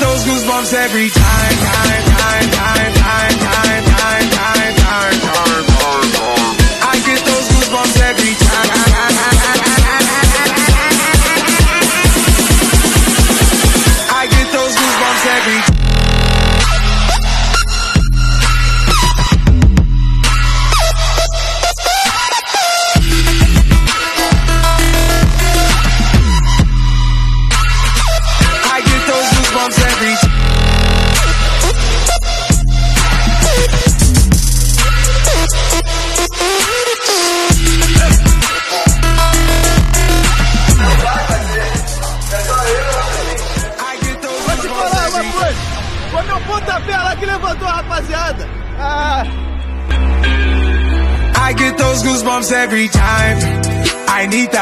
those goosebumps every time, time, time, time, every coisa. Foi meu pontapé lá que levantou a rapaziada. Ah, I get those goosebumps every time. I need the